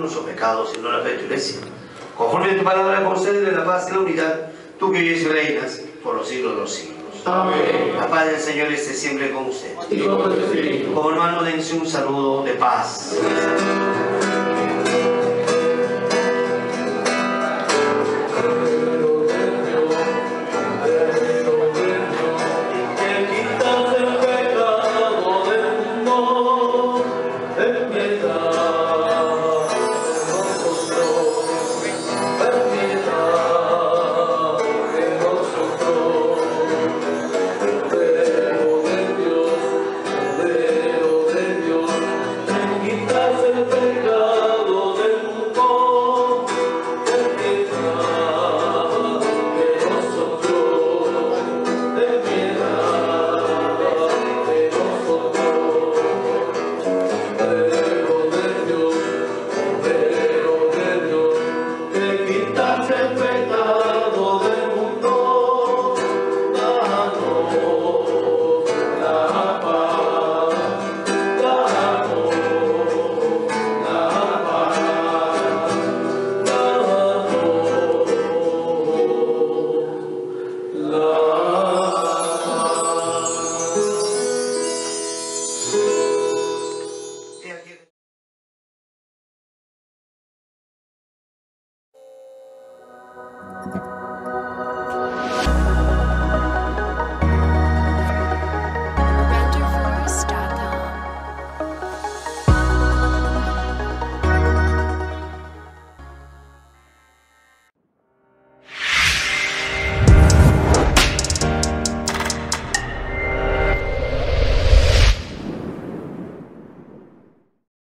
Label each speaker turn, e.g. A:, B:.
A: nuestros pecados y no la fe de tu iglesia. Conforme a tu palabra, concédele la paz y la unidad, tú que vives y reinas por los siglos de los siglos.
B: Amén.
A: La paz del Señor esté siempre con usted.
B: Con.
A: Como hermano, dense un saludo de paz. Thank.